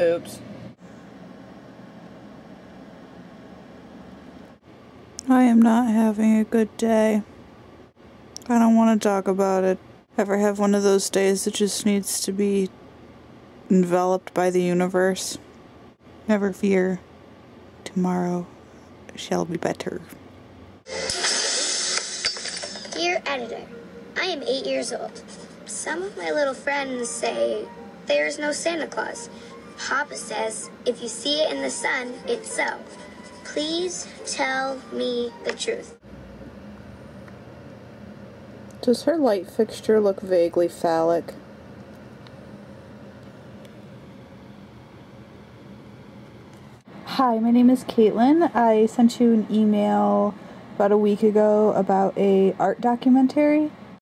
Oops. I am not having a good day. I don't want to talk about it. Ever have one of those days that just needs to be enveloped by the universe? Never fear. Tomorrow shall be better. Dear editor, I am eight years old. Some of my little friends say there's no Santa Claus. Papa says if you see it in the sun, it's so. Please tell me the truth. Does her light fixture look vaguely phallic? Hi, my name is Caitlin. I sent you an email about a week ago about a art documentary